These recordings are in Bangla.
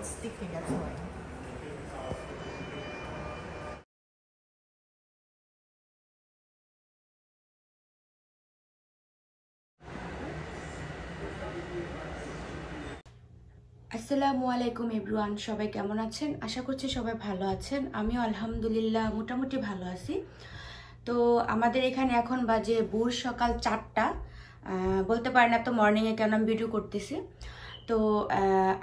It's sticky, that's why. আসসালামু আলাইকুম এভরিওয়ান সবাই কেমন আছেন? আশা করছি সবাই ভালো আছেন। আমিও আলহামদুলিল্লাহ মোটামুটি ভালো আছি। তো আমাদের এখানে এখন বাজে ভোর সকাল চারটা। বলতে পারেন এত মর্নিংয়ে কেন আমি ভিডিও করতেছি? তো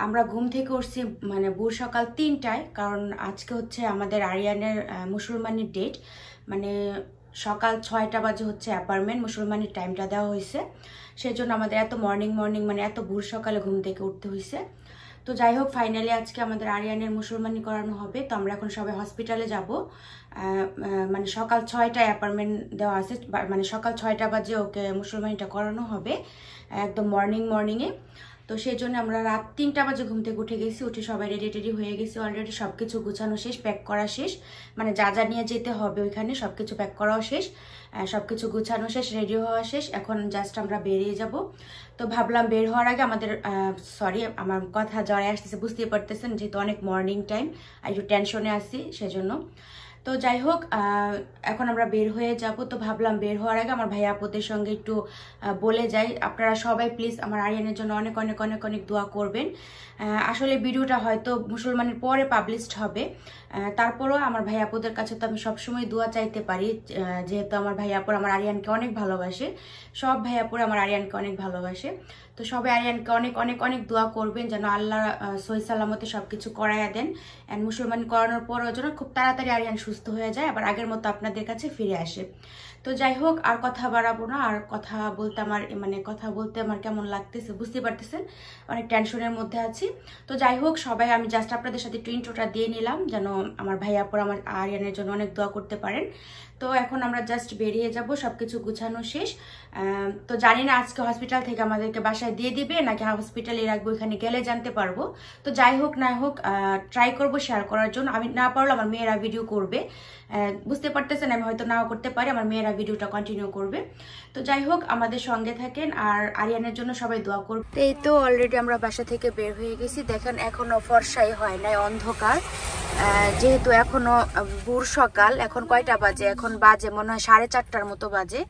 আমরা ঘুম থেকে উঠছি মানে ভোর সকাল তিনটায়, কারণ আজকে হচ্ছে আমাদের আরিয়ানের মুসলমানের ডেট মানে সকাল ছয়টা বাজে হচ্ছে অ্যাপার্টমেন্ট মুসলমানের টাইমটা দেওয়া হয়েছে সেই জন্য আমাদের এত মর্নিং মর্নিং মানে এত ভোর সকালে ঘুম থেকে উঠতে হয়েছে তো যাই হোক ফাইনালি আজকে আমাদের আরিয়ানের মুসলমানি করানো হবে। তো আমরা এখন সবাই হসপিটালে যাব। মানে সকাল ছয়টায় অ্যাপার্টমেন্ট দেওয়া আছে মানে সকাল ছয়টা বাজে ওকে মুসলমানিটা করানো হবে, একদম মর্নিং মর্নিংয়ে তো সেই জন্য আমরা রাত তিনটা বাজে ঘুম থেকে উঠে গেছি, উঠে সবাই রেডি টেডি হয়ে গেছি। অলরেডি সব কিছু গুছানো শেষ প্যাক করা শেষ। মানে যা যা নিয়ে যেতে হবে ওইখানে সব কিছু প্যাক করাও শেষ। সব কিছু গুছানো শেষ রেডি হওয়া শেষ। এখন জাস্ট আমরা বেরিয়ে যাব। তো ভাবলাম বের হওয়ার আগে আমাদের সরি আমার কথা জ্বরে আসতেছে, বুঝতেই পারতেছেন, যেহেতু অনেক মর্নিং টাইম একটু টেনশনে আছি সেজন্য। তো যাই হোক এখন আমরা বের হয়ে যাব। তো ভাবলাম বের হওয়ার আগে আমার ভাই আপুদের সঙ্গে একটু বলে যাই। আপনারা সবাই প্লিজ আমার আরিয়ানের জন্য অনেক অনেক অনেক অনেক দোয়া করবেন। আসলে ভিডিওটা হয়তো মুসলমানের পরে পাবলিশড হবে। তারপরও আমার ভাই আপুদের কাছে তো আমি সবসময় দোয়া চাইতে পারি যেহেতু আমার ভাই আপুর, আমার আরিয়ানকে অনেক ভালোবাসে। সব ভাই আপুর আমার আরিয়ানকে অনেক ভালোবাসে। তো সবাই আরিয়ানকে অনেক অনেক অনেক দোয়া করবেন যেন আল্লাহ সহি সাল্লামতে সব কিছু করাইয়া দেন। অ্যান্ড মুসলমান করানোর পরও যেন খুব তাড়াতাড়ি আরিয়ান সুস্থ হয়ে যায়, আবার আগের মতো আপনাদের কাছে ফিরে আসে। তো যাই হোক, আর কথা বাড়াবো না, আর কথা বলতে আমার মানে কথা বলতে আমার কেমন লাগতেছে বুঝতে পারতেছেন? অনেক টেনশনের মধ্যে আছি। তো যাই হোক, সবাই আমি জাস্ট আপনাদের সাথে একটু ইন্ট্রোটা দিয়ে নিলাম, যেন আমার ভাইয়াপুর আমার আরিয়ানের জন্য অনেক দোয়া করতে পারেন। তো এখন আমরা জাস্ট বেরিয়ে যাব, সবকিছু গুছানো শেষ। তো জানি না আজকে হসপিটাল থেকে আমাদেরকে বাসায় দিয়ে দিবে, নাকি হসপিটালে রাখব এখানে গেলে জানতে পারব। তো যাই হোক, না হোক ট্রাই করব শেয়ার করার জন্য। আমি না পারলে আমার মেয়েরা ভিডিও করবে। বুঝতে পারতেছেন, আমি হয়তো নাও করতে পারি, আমার মেয়েরা ভিডিওটা কন্টিনিউ করবে। তো যাই হোক, আমাদের সঙ্গে থাকেন আর আরিয়ানের জন্য সবাই দোয়া করবে এই তো অলরেডি আমরা বাসা থেকে বের হয়ে গেছি। দেখেন, এখনও ফর্সাই হয় নাই, অন্ধকার। যেহেতু এখনও ভোর সকাল, এখন কয়টা বাজে? এখন বাজে, মনে হয় সাড়ে চারটার মতো বাজে।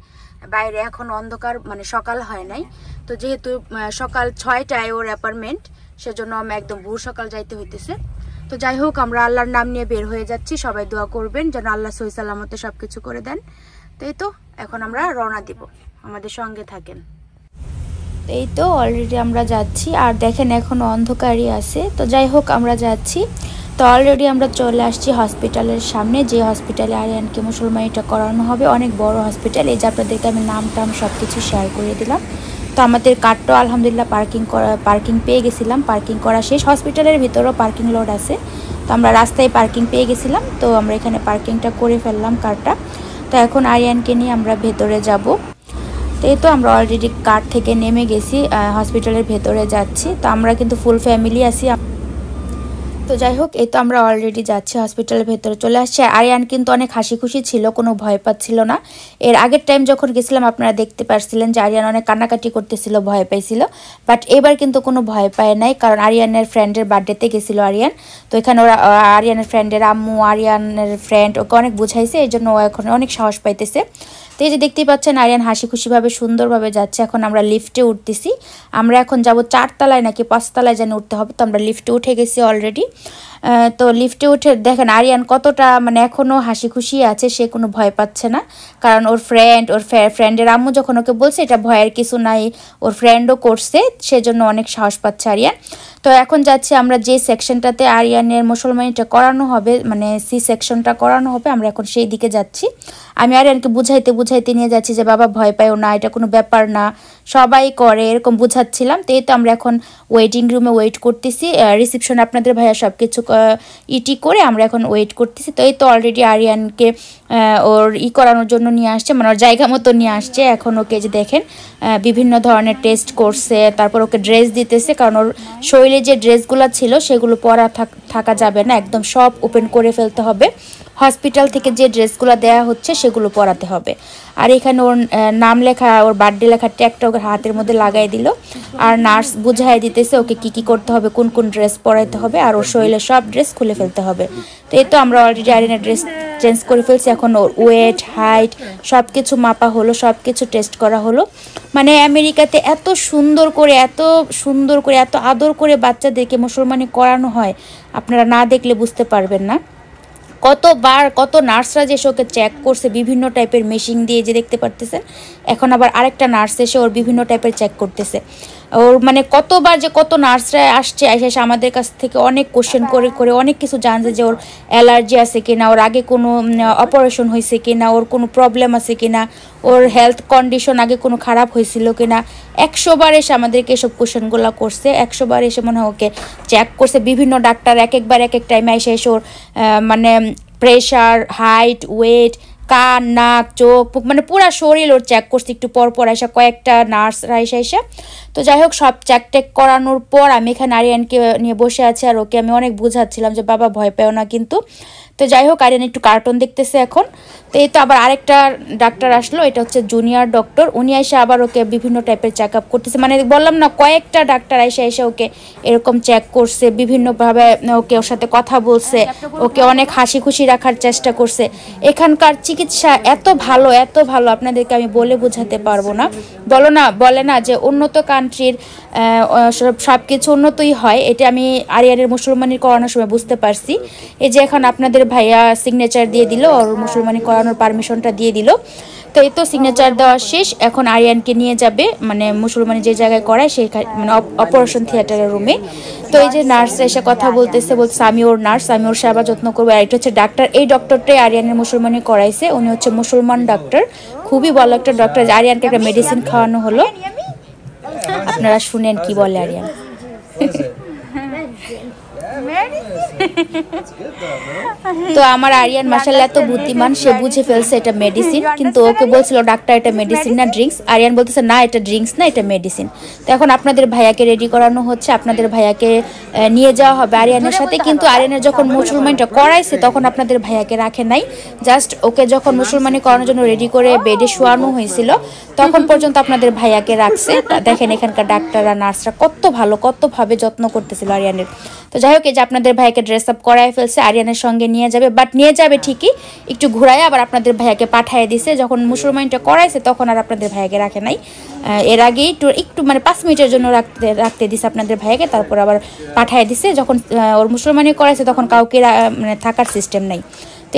বাইরে এখন অন্ধকার মানে সকাল হয় নাই। তো যেহেতু সকাল ছয়টায় ওর অ্যাপার্টমেন্ট সেজন্য আমি একদম ভোর সকাল যাইতে হইতেছে। তো যাই হোক, আমরা আল্লাহর নাম নিয়ে বের হয়ে যাচ্ছি। সবাই দোয়া করবেন যেন আল্লাহ সহি সাল্লামতে সব কিছু করে দেন। তো এই তো, এখন আমরা রওনা দিব। আমাদের সঙ্গে থাকেন। এই তো অলরেডি আমরা যাচ্ছি। আর দেখেন, এখন অন্ধকারই আছে। তো যাই হোক, আমরা যাচ্ছি। তো অলরেডি আমরা চলে আসছি হসপিটালের সামনে। যে হসপিটালে আরিয়ানকে মুসলমানিটা করানো হবে, অনেক বড় হসপিটাল এই যে আপনাদেরকে আমি নাম টাম সব কিছু শেয়ার করে দিলাম। তো আমাদের কারটাও আলহামদুলিল্লাহ পার্কিং করা পার্কিং পেয়ে গেছিলাম। পার্কিং করা শেষ। হসপিটালের ভিতরেও পার্কিং লোড আছে। তো আমরা রাস্তায় পার্কিং পেয়ে গেছিলাম। তো আমরা এখানে পার্কিংটা করে ফেললাম কারটা তো এখন আরিয়ানকে নিয়ে আমরা ভেতরে যাব। তো এই তো আমরা অলরেডি কার থেকে নেমে গেছি। হসপিটালের ভেতরে যাচ্ছি। তো আমরা কিন্তু ফুল ফ্যামিলি আছি। তো যাই হোক, এই তো আমরা অলরেডি যাচ্ছি হসপিটালের ভেতরে চলে আসছে। আরিয়ান কিন্তু অনেক হাসি খুশি ছিল, কোনো ভয় পাচ্ছিল না। এর আগের টাইম যখন গেছিলাম, আপনারা দেখতে পারছিলেন যে আরিয়ান অনেক কান্নাকাটি করতেছিল, ভয় পাইছিল। বাট এবার কিন্তু কোনো ভয় পায় নাই, কারণ আরিয়ানের ফ্রেন্ডের বার্থডেতে গেছিল আরিয়ান। তো এখানে ওরা আরিয়ানের ফ্রেন্ডের আম্মু, আরিয়ানের ফ্রেন্ড ওকে অনেক বুঝাইছে এই জন্য ও এখন অনেক সাহস পাইতেছে। তো এই যে দেখতেই পাচ্ছেন আরিয়ান হাসি খুশিভাবে সুন্দরভাবে যাচ্ছে। এখন আমরা লিফটে উঠতেছি। আমরা এখন যাব চারতলায় নাকি পাঁচতলায় যেন উঠতে হবে। তো আমরা লিফটে উঠে গেছি অলরেডি তো লিফটে উঠে দেখেন আরিয়ান কতটা মানে এখনও হাসি খুশি আছে, সে কোনো ভয় পাচ্ছে না। কারণ ওর ফ্রেন্ড ওর ফ্রেন্ডের আম্মু যখন ওকে বলছে, এটা ভয়ের কিছু নাই। ওর ফ্রেন্ডও করছে, সেজন্য অনেক সাহস পাচ্ছে আরিয়ান। তো এখন যাচ্ছি আমরা যে সেকশনটাতে আরিয়ানের মুসলমানিটা করানো হবে মানে সি সেকশনটা করানো হবে, আমরা এখন সেই দিকে যাচ্ছি। আমি আরিয়ানকে বুঝাইতে বুঝাইতে নিয়ে যাচ্ছি যে, বাবা, ভয় পায় ও না, এটা কোনো ব্যাপার না। সবাই করে, এরকম বুঝাচ্ছিলাম। তো এই তো আমরা এখন ওয়েটিং রুমে ওয়েট করতেছি। রিসেপশন আপনাদের ভাইয়া সব কিছু ইটি করে আমরা এখন ওয়েট করতেছি। তো এই তো অলরেডি আরিয়ানকে ওর ই করানোর জন্য নিয়ে আসছে মানে ওর জায়গা মতো নিয়ে আসছে। এখন ওকে যে দেখেন বিভিন্ন ধরনের টেস্ট করছে, তারপর ওকে ড্রেস দিতেছে, কারণ ওর শরীরে যে ড্রেসগুলো ছিল, সেগুলো পরা থাক- থাকা যাবে না। একদম সব ওপেন করে ফেলতে হবে। হসপিটাল থেকে যে ড্রেসগুলো দেওয়া হচ্ছে সেগুলো পরাতে হবে। আর এখানে ওর নাম লেখা, ওর বার্থডে লেখা ট্যাগটা ওর হাতের মধ্যে লাগাই দিল। আর নার্স বুঝাই দিতেছে ওকে কি কি করতে হবে, কোন কোন ড্রেস পরাইতে হবে, আর ওর শরীরে সব ড্রেস খুলে ফেলতে হবে। তো এই তো আমরা অলরেডি আরিনের ড্রেস চেঞ্জ করে ফেলছি। এখন ওর ওয়েট, হাইট সব কিছু মাপা হলো সব কিছু টেস্ট করা হলো। মানে আমেরিকাতে এত সুন্দর করে, এত সুন্দর করে, এত আদর করে বাচ্চাদেরকে মুসলমানি করানো হয়, আপনারা না দেখলে বুঝতে পারবেন না। কতবার কত নার্সরা যে ওকে চেক করছে, বিভিন্ন টাইপের মেশিন দিয়ে যে দেখতে পারতেছেন এখন আবার আরেকটা নার্স এসে ওর বিভিন্ন টাইপের চেক করতেছে। ওর মানে কতবার যে কত নার্সরা আসছে, এসে এসে আমাদের কাছ থেকে অনেক কোশ্চেন করে করে অনেক কিছু জানছে যে ওর অ্যালার্জি আছে কিনা, ওর আগে কোনো অপারেশন হয়েছে কিনা, ওর কোনো প্রবলেম আছে কিনা, ওর হেলথ কন্ডিশন আগে কোনো খারাপ হয়েছিল কিনা। একশো বার এসে আমাদেরকে এসব কোশ্চেনগুলো করছে, একশো বার এসে মনে হয় ওকে চেক করছে, বিভিন্ন ডাক্তার এক একবার এক এক টাইমে এসে এসে ওর মানে প্রেশার হাইট ওয়েট কান, নাক, চোখ মানে পুরা শরীর ওর চেক করছি। একটু পর পর এসে কয়েকটা নার্স এসে এসে তো যাই হোক, সব চেক টেক করানোর পর আমি এখানে আরিয়ানকে নিয়ে বসে আছি আর ওকে আমি অনেক বুঝাচ্ছিলাম যে, বাবা, ভয় পেও না কিন্তু। তো যাই হোক আরিয়ান একটু কার্টুন দেখতেছে এখন। তো এই তো আবার আরেকটা ডাক্তার আসলো এটা হচ্ছে জুনিয়র ডক্টর উনি এসে আবার ওকে বিভিন্ন টাইপের চেক আপ করতেছে। মানে বললাম না কয়েকটা ডাক্তার এসে এসে ওকে এরকম চেক করছে বিভিন্নভাবে ওকে ওর সাথে কথা বলছে ওকে অনেক হাসি খুশি রাখার চেষ্টা করছে। এখানকার চিকিৎসা এত ভালো এত ভালো আপনাদেরকে আমি বলে বোঝাতে পারব না। বলো না বলে না যে উন্নত কান্ট্রির সব কিছু উন্নতই হয়। এটা আমি আরিয়ারের মুসলমানির করানোর সময় বুঝতে পারছি। এই যে এখন আপনাদের ভাইয়া সিগনেচার দিয়ে দিল আর মুসলমানি করানোর পারমিশনটা দিয়ে দিল। তো এই তো সিগনেচার দেওয়া শেষ এখন আরিয়ানকে নিয়ে যাবে মানে মুসলমানি যে জায়গায় করায় সেই মানে অপারেশন থিয়েটারের রুমে তো এই যে নার্স এসে কথা বলতেছে বলছে আমি ওর নার্স আমি ওর সেবা যত্ন করব। আর এটা হচ্ছে ডাক্তার এই ডক্টরটাই আরিয়ানের মুসলমানি করাইছে উনি হচ্ছে মুসলমান ডাক্তার খুবই ভালো একটা ডক্টর আরিয়ানকে একটা মেডিসিন খাওয়ানো হলো। আপনারা শুনেন কি বলে আরিয়ান। তো আমার আরিয়ান মাসাল্লাহ এত বুদ্ধিমান, সে বুঝে ফেলছে এটা মেডিসিন কিন্তু ওকে বলছিল, ডাক্তার, এটা মেডিসিন না ড্রিঙ্কস আরিয়ান বলতেছে, না, এটা ড্রিঙ্কস না, এটা মেডিসিন তো এখন আপনাদের ভাইয়াকে রেডি করানো হচ্ছে, আপনাদের ভাইয়াকে নিয়ে যাওয়া হবে আরিয়ানের সাথে, কিন্তু আরিয়ানের যখন মুসলমানটা করাইছে, তখন আপনাদের ভাইয়াকে রাখে নাই। জাস্ট ওকে যখন মুসলমানি করানোর জন্য রেডি করে বেডে শোয়ানো হয়েছিল, তখন পর্যন্ত আপনাদের ভাইয়াকে রাখছে। দেখেন এখানকার ডাক্তাররা, নার্সরা কত ভালো কতভাবে যত্ন করতেছিল আরিয়ানের। তো যাই হোক, এই যে আপনাদের ভাইকে ড্রেস আপ করাই ফেলছে আরিয়ানের সঙ্গে নিয়ে যাবে বাট নিয়ে যাবে ঠিকই একটু ঘুরায় আবার আপনাদের ভাইয়াকে পাঠিয়ে দিছে। যখন মুসলমানটা করাইছে তখন আর আপনাদের ভাইয়াকে রাখে নাই। এর আগে একটু একটু মানে পাঁচ মিনিটের জন্য রাখতে রাখতে দিছে আপনাদের ভাইয়াকে তারপর আবার পাঠিয়ে দিছে। যখন ওর মুসলমানি করাইছে তখন কাউকে মানে থাকার সিস্টেম নাই।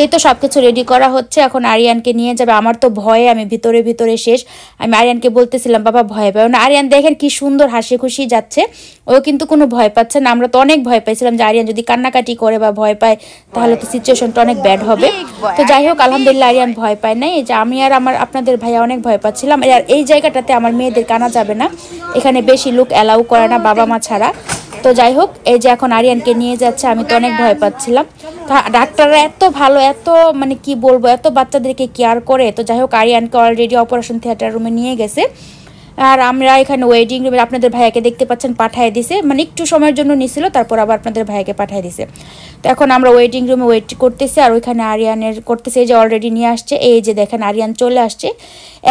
এই তো সব কিছু রেডি করা হচ্ছে এখন আরিয়ানকে নিয়ে যাবে। আমার তো ভয়ে আমি ভিতরে ভিতরে শেষ। আমি আরিয়ানকে বলতেছিলাম বাবা ভয় পাও না। আরিয়ান দেখেন কি সুন্দর হাসি খুশি যাচ্ছে। ও কিন্তু কোনো ভয় পাচ্ছে না। আমরা তো অনেক ভয় পাইছিলাম যে আরিয়ান যদি কান্নাকাটি করে বা ভয় পায় তাহলে তো সিচুয়েশনটা অনেক ব্যাড হবে। তো যাই হোক আলহামদুলিল্লাহ আরিয়ান ভয় পায় নাই। এই যে আমি আর আমার আপনাদের ভাইয়া অনেক ভয় পাচ্ছিলাম। আর এই জায়গাটাতে আমার মেয়েদের কানা যাবে না। এখানে বেশি লোক অ্যালাউ করে না বাবা মা ছাড়া। তো যাই হোক, এই যে এখন আরিয়ানকে নিয়ে যাচ্ছে, আমি তো অনেক ভয় পাচ্ছিলাম। ডাক্তাররা এত ভালো, এত মানে কি বলব, এত বাচ্চাদেরকে কেয়ার করে। তো যাই হোক, আরিয়ানকে অলরেডি অপারেশন থিয়েটার রুমে নিয়ে গেছে। আর আমরা এখানে ওয়েডিং রুমে আপনাদের ভাইয়াকে দেখতে পাচ্ছেন, পাঠিয়ে দিছে। মানে একটু সময়ের জন্য নিছিল, তারপর আবার আপনাদের ভাইয়াকে পাঠিয়ে দিছে। তো এখন আমরা ওয়েডিং রুমে ওয়েট করতেছি, আর ওইখানে আরিয়ানের করতেছে যে অলরেডি নিয়ে আসছে। এই যে দেখেন, আরিয়ান চলে আসছে।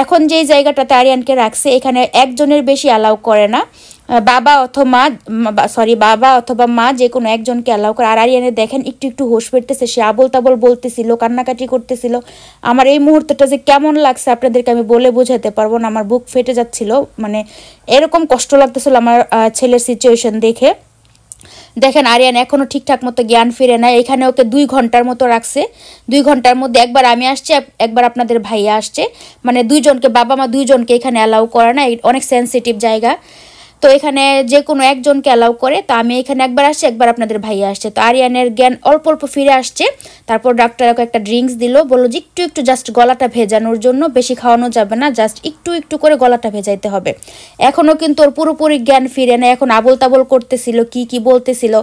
এখন যেই জায়গাটাতে আরিয়ানকে রাখছে, এখানে একজনের বেশি অ্যালাউ করে না। বাবা অথবা মা সরি বাবা অথবা মা যে কোনো একজনকে অ্যালাউ করে। আর আরিয়ানে দেখেন, একটু একটু হোশ পেরতেছে সে আবল তাবল বলতেছিল, কান্নাকাটি করতেছিল। আমার এই মুহূর্তটা যে কেমন লাগছে আপনাদেরকে আমি বলে বোঝাতে পারব না, আমার বুক ফেটে যাচ্ছিল। মানে এরকম কষ্ট লাগতেছিল আমার ছেলের সিচুয়েশন দেখে। দেখেন, আরিয়ান এখনও ঠিকঠাক মতো জ্ঞান ফিরে না এখানে ওকে দুই ঘণ্টার মতো রাখছে। দুই ঘণ্টার মধ্যে একবার আমি আসছি একবার আপনাদের ভাইয়া আসছে। মানে দুইজনকে, বাবা মা দুইজনকে এখানে অ্যালাউ করে না অনেক সেন্সিটিভ জায়গা। তো এখানে যে কোনো একজনকে অ্যালাউ করে, তো আমি এখানে একবার আসছি, একবার আপনাদের ভাইয়া আসছে। তো আরিয়ানের জ্ঞান অল্প অল্প ফিরে আসছে। তারপর ডাক্তার একটা ড্রিঙ্কস দিল, বলল যে একটু একটু জাস্ট গলাটা ভেজানোর জন্য, বেশি খাওয়ানো যাবে না জাস্ট একটু একটু করে গলাটা ভেজাইতে হবে। এখনও কিন্তু ওর পুরোপুরি জ্ঞান ফিরে না, এখন আবল তাবল করতেছিল, কি কি বলতেছিল।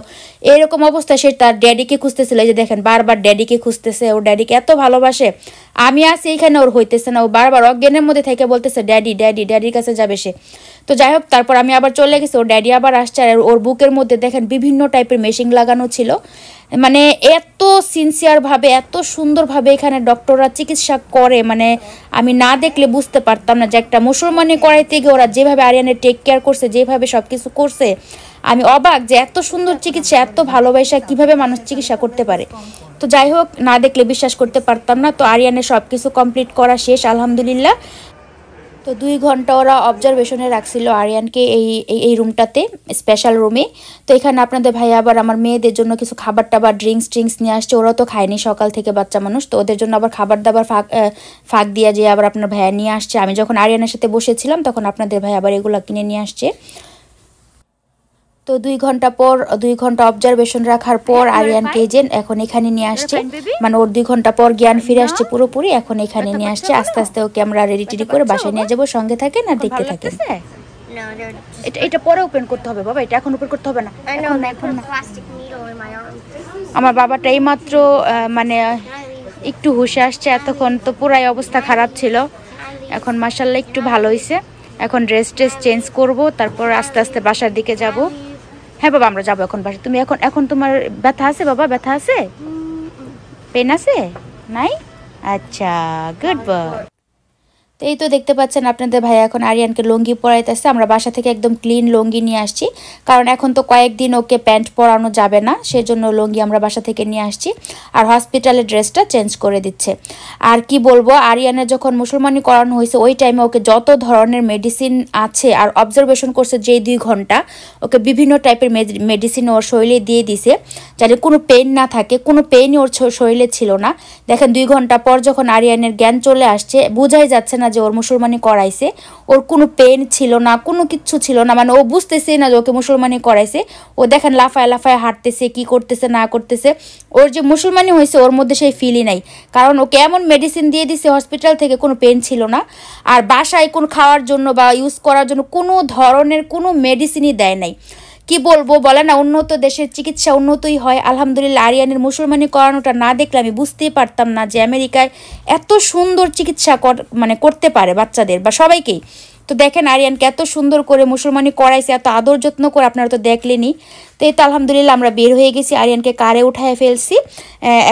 এরকম অবস্থায় সে তার ড্যাডিকে খুঁজতেছিল যে দেখেন, বারবার ড্যাডিকে খুঁজতেছে, ওর ড্যাডিকে এত ভালোবাসে। আমি আসি এইখানে ওর হইতেছে না। ও বারবার অজ্ঞানের মধ্যে থেকে বলতেছে ড্যাডি ড্যাডি ড্যাডির কাছে যাবে সে। তো যাই হোক, তারপর আমি আবার চলে গেছি। ওর ড্যাডি আবার আসছে আর ওর বুকের মধ্যে দেখেন বিভিন্ন টাইপের মেশিন লাগানো ছিল। মানে এত সিনসিয়ারভাবে এত সুন্দরভাবে এখানে ডক্টররা চিকিৎসা করে। মানে আমি না দেখলে বুঝতে পারতাম না যে একটা মুসলমানি করাইতে গিয়ে ওরা যেভাবে আরিয়ানের টেক কেয়ার করছে, যেভাবে সব কিছু করছে। আমি অবাক যে এত সুন্দর চিকিৎসা, এত ভালোবাসা কীভাবে মানুষ চিকিৎসা করতে পারে। তো যাই হোক, না দেখলে বিশ্বাস করতে পারতাম না। তো আরিয়ানের সব কিছু কমপ্লিট করা শেষ, আলহামদুলিল্লাহ। তো দুই ঘণ্টা ওরা অবজারভেশনে রাখছিল আরিয়ানকে এই এই রুমটাতে স্পেশাল রুমে তো এখানে আপনাদের ভাই আবার আমার মেয়েদের জন্য কিছু খাবার টাবার ড্রিঙ্কস ট্রিঙ্কস নিয়ে আসছে। ওরাও তো খায়নি, সকাল থেকে বাচ্চা মানুষ। তো ওদের জন্য আবার খাবার দাবার ফাঁক ফাঁক দিয়ে যে আবার আপনার ভাইয়া নিয়ে আসছে। আমি যখন আরিয়ানের সাথে বসেছিলাম, তখন আপনাদের ভাই আবার এগুলো কিনে নিয়ে আসছে। তো দুই ঘণ্টা পর দুই ঘণ্টা অবজারভেশন রাখার পর আরিয়ানকে যে এখন এখানে নিয়ে আসছে। মানে ওর দুই ঘণ্টা পর জ্ঞান ফিরে আসছে পুরোপুরি এখন এখানে নিয়ে আসছে। আস্তে আস্তে ওকে আমরা রেডি টেডি করে বাসায় নিয়ে যাব সঙ্গে থাকেন আর দেখতে থাকেন। they're. এটা এটা পরে ওপেন করতে হবে বাবা এটা এখন ওপেন করতে হবে না। Arm. আমার বাবাটা এইমাত্র আহ, মানে? একটু হুশে আসছে এতক্ষণ তো পুরাই অবস্থা খারাপ ছিল? এখন মাসাল্লাহ একটু ভালো হয়েছে এখন ড্রেস ট্রেস চেঞ্জ করব তারপর আস্তে আস্তে বাসার দিকে যাব। হ্যাঁ বাবা আমরা যাব এখন বাসা তুমি এখন এখন তোমার ব্যথা আছে বাবা? ব্যথা আছে? পেন আছে? নাই? আচ্ছা গুড বয় তো এই তো দেখতে পাচ্ছেন আপনাদের ভাই এখন আরিয়ানকে লুঙ্গি পরাইতেছে। আমরা বাসা থেকে একদম ক্লিন লুঙ্গি নিয়ে আসছি। কারণ এখন তো কয়েকদিন ওকে প্যান্ট পরানো যাবে না, সেজন্য লুঙ্গি আমরা বাসা থেকে নিয়ে আসছি আর হসপিটালে ড্রেসটা চেঞ্জ করে দিচ্ছে। আর কি বলব আরিয়ানের যখন মুসলমানি করানো হয়েছে, ওই টাইমে ওকে যত ধরনের মেডিসিন আছে আর অবজারভেশন করছে যেই দুই ঘণ্টা, ওকে বিভিন্ন টাইপের মেডিসিন ওর শরীরে দিয়ে দিছে। যাতে কোনো পেন না থাকে, কোনো পেনই ওর শরীরে ছিল না। দেখেন দুই ঘণ্টা পর যখন আরিয়ানের জ্ঞান চলে আসছে, বোঝাই যাচ্ছে না যে ওর মুসলমানি করাইছে, ওর কোনো পেন ছিল না, কোনো কিচ্ছু ছিল না মানে ও বুঝতেছে না যে ওকে মুসলমানি করাইছে। ও দেখেন লাফায় লাফায় হাঁটতেছে, কি করতেছে, না করতেছে। ওর যে মুসলমানি হয়েছে, ওর মধ্যে সেই ফিলই নাই। কারণ ওকে এমন মেডিসিন দিয়ে দিছে হসপিটাল থেকে কোনো পেন ছিল না। আর বাসায় কোনো খাওয়ার জন্য বা ইউজ করার জন্য কোনো ধরনের কোনো মেডিসিনই দেয় নাই। কি বলব বলে না, উন্নত দেশের চিকিৎসা উন্নতই হয়। আলহামদুলিল্লাহ, আরিয়ানের মুসলমানি করানোটা না দেখলে আমি বুঝতেই পারতাম না যে আমেরিকায় এত সুন্দর চিকিৎসা মানে করতে পারে বাচ্চাদের বা সবাইকেই। তো দেখেন আরিয়ানকে এত সুন্দর করে মুসলমানি করাইছে, এত আদর যত্ন করে আপনারা তো দেখলেনই। তো এই তো আলহামদুলিল্লাহ আমরা বের হয়ে গেছি, আরিয়ানকে কারে উঠায় ফেলছি।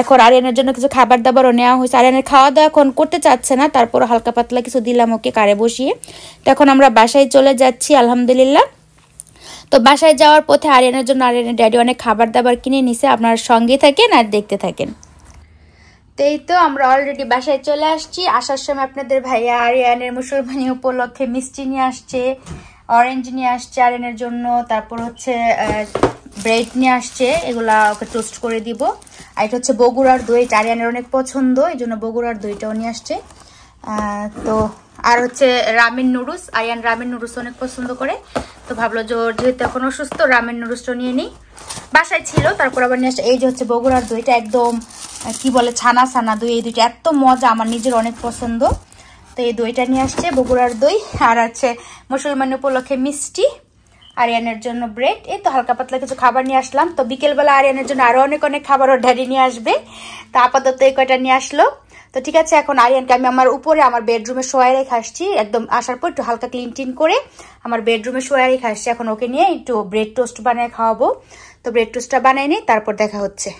এখন আরিয়ানের জন্য কিছু খাবার দাবারও নেওয়া হয়েছে। আরিয়ানের খাওয়া দাওয়া এখন করতে চাচ্ছে না তারপর হালকা পাতলা কিছু দিলাম ওকে কারে বসিয়ে। তো এখন আমরা বাসায় চলে যাচ্ছি, আলহামদুলিল্লাহ। তো বাসায় যাওয়ার পথে আরিয়ানের জন্য আরিয়ানের ড্যাডি অনেক খাবার দাবার কিনে নিছে, আপনার সঙ্গে থাকেন আর দেখতে থাকেন। তো এই তো আমরা অলরেডি বাসায় চলে আসছি। আসার সময় আপনাদের ভাইয়া আরিয়ানের মুসলমানি উপলক্ষে মিষ্টি নিয়ে আসছে অরেঞ্জ নিয়ে আসছে আরিয়ানের জন্য, তারপর হচ্ছে ব্রেড নিয়ে আসছে, এগুলা ওকে টোস্ট করে দিব। আর এটা হচ্ছে বগুড়ার দই আরিয়ানের অনেক পছন্দ এই জন্য বগুড়ার দইটাও নিয়ে আসছে। তো আর হচ্ছে ramen noodles Aryan ramen noodles অনেক পছন্দ করে। তো ভাবলো যে ওর যেহেতু এখন অসুস্থ রামেন নুডলসটা নিয়ে নিই। বাসায় ছিল, তারপর আবার নিয়ে আসছে এই যে হচ্ছে বগুড়ার দইটা একদম কি বলে, ছানা ছানা দই, এই দুইটা এত মজা, আমার নিজের অনেক পছন্দ। তো এই দইটা নিয়ে আসছে বগুড়ার দই, আর আছে মুসলমান উপলক্ষে মিষ্টি, আরিয়ানের জন্য ব্রেড। এই তো হালকা পাতলা কিছু খাবার নিয়ে আসলাম। তো বিকেলবেলা আরিয়ানের জন্য আরও অনেক অনেক খাবার ওর ড্যাডি নিয়ে আসবে। তা আপাতত এই কয়টা নিয়ে আসলো। তো ঠিক আছে, এখন আরিয়ানকে আমি আমার উপরে আমার বেডরুমে শোয়াই রেখে আসছি। একদম আসার পর একটু হালকা ক্লিন টিন করে আমার বেডরুমে শোয়াই রেখে আসছি। এখন ওকে নিয়ে একটু ব্রেড টোস্ট বানিয়ে খাওয়াবো। তো ব্রেড টোস্টটা বানাই নিই, তারপর দেখা হচ্ছে।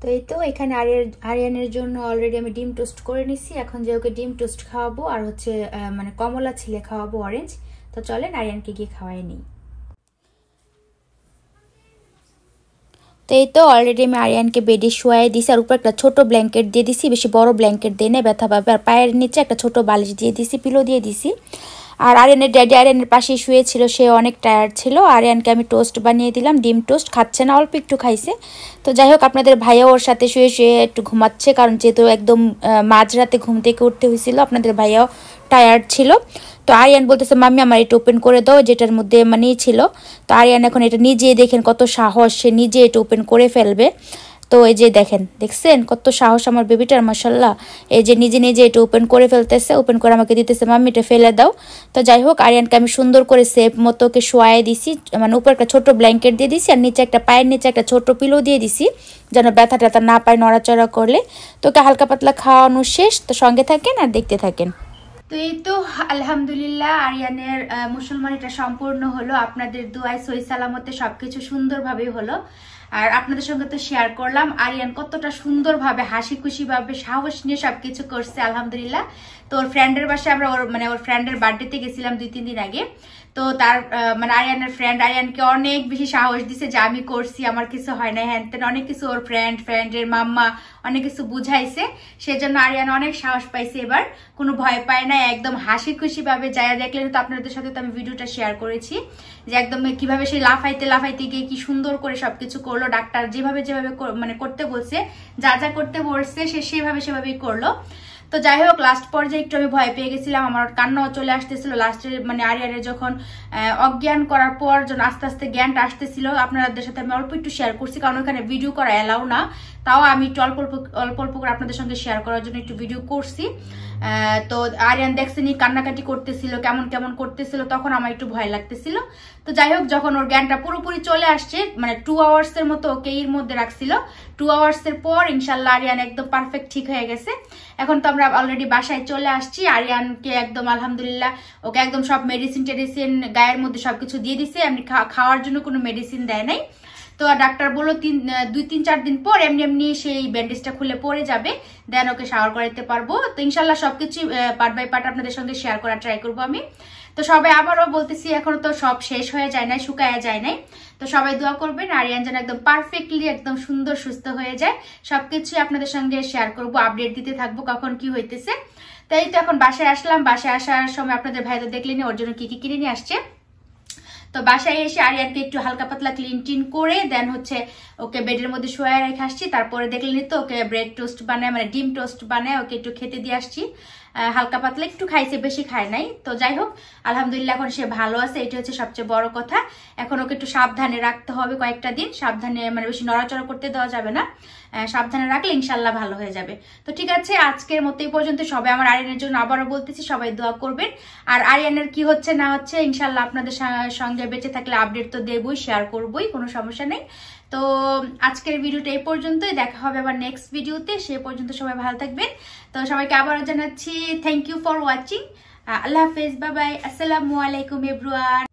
তো এই তো, এখানে আরিয়ানের জন্য অলরেডি আমি ডিম টোস্ট করে নিছি। এখন যে ওকে ডিম টোস্ট খাওয়াবো, আর হচ্ছে মানে কমলা ছিলে খাওয়াবো অরেঞ্জ তো চলেন আরিয়ানকে গিয়ে খাওয়াই নিই। তো এই তো অলরেডি আমি আরিয়ানকে বেডে শুয়াই দিছি, আর উপরে একটা ছোট ব্ল্যাঙ্কেট দিয়ে দিছি, বেশি বড় ব্ল্যাঙ্কেট দিয়ে নেই, ব্যথা পাবে, আর পায়ের নিচে একটা ছোট বালিশ দিয়ে দিছি পিলো দিয়ে দিছি। আর আরিয়ানের ড্যাডি আরিয়ানের পাশে শুয়েছিল, সে অনেক টায়ার্ড ছিল। আরিয়ানকে আমি টোস্ট বানিয়ে দিলাম, ডিম টোস্ট খাচ্ছে না, অল্প একটু খাইছে। তো যাই হোক, আপনাদের ভাইয়া ওর সাথে শুয়ে শুয়ে একটু ঘুমাচ্ছে, কারণ যেহেতু একদম মাঝরাতে ঘুম থেকে উঠতে হয়েছিল, আপনাদের ভাইয়াও টায়ার্ড ছিল। তো আরিয়ান বলতেছে, মাম্মি, আমার এটা ওপেন করে দাও, যেটার মধ্যে মানেই ছিল। তো আরিয়ান এখন এটা নিজে দেখেন কত সাহস, সে নিজে এটা ওপেন করে ফেলবে। তো এই যে দেখেন, দেখছেন? কত সাহস আমার বেবিটার মাসাল্লাহ এই যে নিজে নিজে এটা ওপেন করে ফেলতেছে ওপেন করে আমাকে দিতেছে, মাম্মি, এটা ফেলে দাও। তো যাই হোক, আরিয়ানকে আমি সুন্দর করে সেপ মতো ওকে শোয়াই দিছি মানে উপর একটা ছোট ব্ল্যাঙ্কেট দিয়ে দিছি, আর নিচে একটা পায়ের নিচে একটা ছোট পিলো দিয়ে দিছি, যেন ব্যথা ট্যাথা না পায় নড়াচড়া করলে। তোকে হালকা পাতলা খাওয়ানো শেষ। তো সঙ্গে থাকেন আর দেখতে থাকেন। তো এই তো, আলহামদুলিল্লাহ, আরিয়ানের মুসলমানিটা সম্পূর্ণ হলো। আপনাদের দুয়ায় সই সালামতে সবকিছু সুন্দরভাবে হলো। আর আপনাদের সঙ্গে তো শেয়ার করলাম। আরিয়ান কতটা সুন্দরভাবে হাসি খুশি ভাবে সাহস নিয়ে সবকিছু করছে, আলহামদুলিল্লাহ। তো ওর ফ্রেন্ডের বাসায় আমরা ওর মানে ওর ফ্রেন্ডের বার্থডেতে গেছিলাম দুই, তিন দিন আগে। তো তার মানে আরিয়ানের ফ্রেন্ড আরিয়ানকে অনেক বেশি সাহস দিছে যে আমি করছি, আমার কিছু হয় না হ্যান তেন অনেক কিছু ওর ফ্রেন্ড ফ্রেন্ডের মাম্মা অনেক কিছু বুঝাইছে। সেজন্য আরিয়ান অনেক সাহস পাইছে এবার। কোনো ভয় পায় না একদম হাসি খুশি ভাবে যায় দেখলেন তো আপনাদের সাথে তো আমি ভিডিওটা শেয়ার করেছি। যে একদম কীভাবে সে লাফাইতে লাফাইতে গিয়ে কি সুন্দর করে সবকিছু করল, ডাক্তার যেভাবে যেভাবে মানে করতে বলছে, যা যা করতে বলছে সে সেভাবে সেভাবেই করল। তো যাই হোক লাস্ট পর্যায়ে একটু আমি ভয় পেয়ে গেছিলাম, আমার কান্নাও চলে আসতেছিল। লাস্টের মানে আরিয়ারে যখন অজ্ঞান করার পর যখন আস্তে আস্তে জ্ঞানটা আসতেছিল, আপনাদের সাথে আমি অল্প একটু শেয়ার করছি, কারণ ওখানে ভিডিও করা এলাও না। তাও আমি একটু অল্প অল্প অল্প করে আপনাদের সঙ্গে শেয়ার করার জন্য একটু ভিডিও করছি। তো আরিয়ান দেখছেনি কান্নাকাটি করতেছিল, কেমন কেমন করতেছিল, তখন আমার একটু ভয় লাগতেছিল। তো যাই হোক, যখন ওর জ্ঞানটা পুরোপুরি চলে আসছে মানে টু আওয়ার্স এর মতো ওকে এর মধ্যে রাখছিল। টু আওয়ার্স এর পর ইনশাল্লাহ আরিয়ান একদম পারফেক্ট ঠিক হয়ে গেছে। এখন তো আমরা অলরেডি বাসায় চলে আসছি। আরিয়ানকে একদম আলহামদুলিল্লাহ, ওকে একদম সব মেডিসিন টেডিসিন গায়ের মধ্যে সবকিছু দিয়ে দিছে। খা- খাওয়ার জন্য কোনো মেডিসিন দেয় নাই। তো ডাক্তার বলল তিন দুই তিন চার দিন পর এমনি এমনি সেই ব্যান্ডেজটা খুলে পড়ে যাবে। দেন ওকে শাওয়ার করাইতে পারব। তো ইনশাল্লাহ সবকিছু পার্ট বাই পার্ট আপনাদের সঙ্গে শেয়ার করার ট্রাই করব আমি। তো সবাই আবারও বলতেছি, এখনও তো সব শেষ হয়ে যায় নাই, শুকায়া যায় নাই। তো সবাই দোয়া করবেন, আরিয়ান যেন একদম পারফেক্টলি একদম সুন্দর, সুস্থ হয়ে যায়। সবকিছু আপনাদের সঙ্গে শেয়ার করব আপডেট দিতে থাকব কখন কি হইতেছে। তাই তো এখন বাসায় আসলাম। বাসায় আসার সময় আপনাদের ভাইদের দেখলেনি, ওর জন্য কি কি কিনে নিয়ে আসছে? তো বাসায় এসে আরিয়ানকে একটু হালকা পাতলা ক্লিন টিন করে দেন হচ্ছে ওকে বেডের মধ্যে শোয়া রেখে আসছি। তারপরে দেখলেন তো ওকে ব্রেড টোস্ট বানায় মানে ডিম টোস্ট বানায়, ওকে একটু খেতে দিয়ে আসছি। হালকা পাতলা, একটু খাইছে, বেশি খায় নাই। তো যাই হোক, আলহামদুলিল্লাহ এখন সে ভালো আছে, এটা হচ্ছে সবচেয়ে বড় কথা। এখন ওকে একটু সাবধানে রাখতে হবে কয়েকটা দিন। সাবধানে মানে বেশি নড়াচড়া করতে দেওয়া যাবে না। সাবধানে রাখলে ইনশাল্লাহ ভালো হয়ে যাবে। তো ঠিক আছে, আজকের মতো এই পর্যন্ত। সবাই আমার আরিয়ানের জন্য আবারও বলতেছি, সবাই দোয়া করবেন। আর আরিয়ানের কি হচ্ছে, না হচ্ছে ইনশাল্লাহ আপনাদের সঙ্গে বেঁচে থাকলে আপডেট তো দেবই শেয়ার করবই, কোনো সমস্যা নেই। তো আজকের ভিডিওটা এই পর্যন্তই। দেখা হবে আবার নেক্সট ভিডিওতে সে পর্যন্ত সবাই ভালো থাকবেন। তো সবাইকে আবারও জানাচ্ছি থ্যাংক ইউ ফর ওয়াচিং আল্লাহ হাফেজ বাবাই আসসালামু আলাইকুম এভরিওয়ান